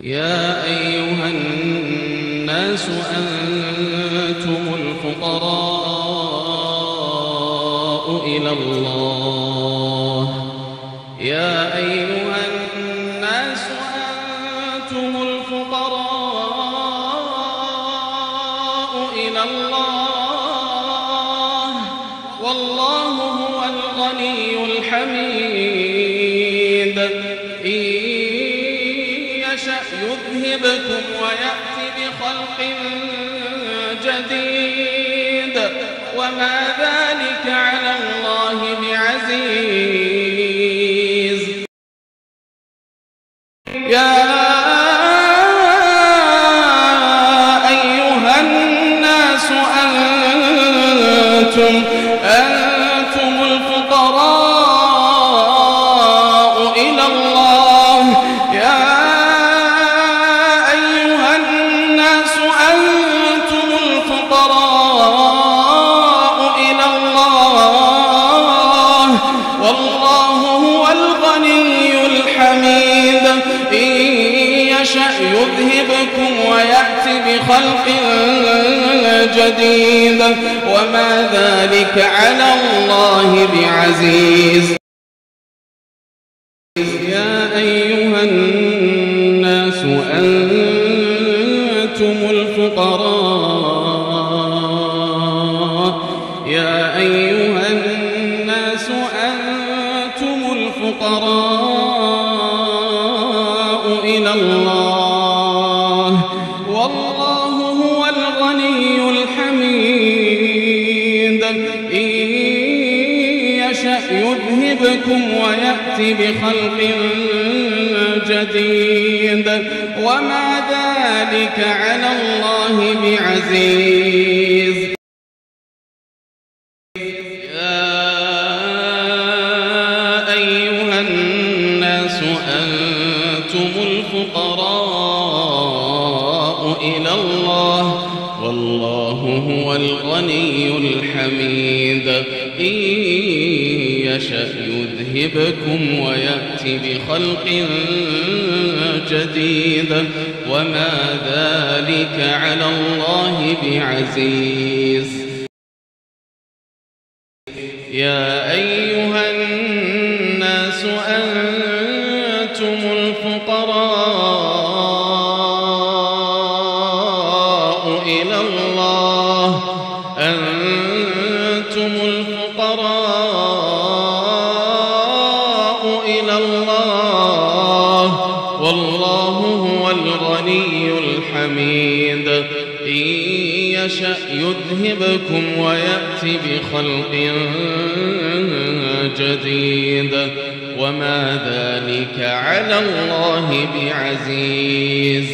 يا أيها الناس أنتم الفقراء إلى الله. يا أيها الناس أنتم الفقراء إلى الله. والله هو الغني الحميد. يشأ يذهبكم ويأتي بخلق جديد. وما ذلك على الله بعزيز. يا يشأ يذهبكم ويأتي بخلق جديد وما ذلك على الله بعزيز يا أيها الناس أنتم الفقراء يا أيها يذهبكم ويأتي بخلق جديد. وما ذلك على الله بعزيز. يا أيها الناس أنتم الفقراء إلى الله والله هو الغني الحميد. إن يشأ يذهبكم ويأتي بخلق جديد. وما ذلك على الله بعزيز. يا أيها الناس أنتم الفقراء إلى الله. أنتم الفقراء والله هو الغني الحميد. إن يشأ يذهبكم ويأتي بخلق جديد. وما ذلك على الله بعزيز.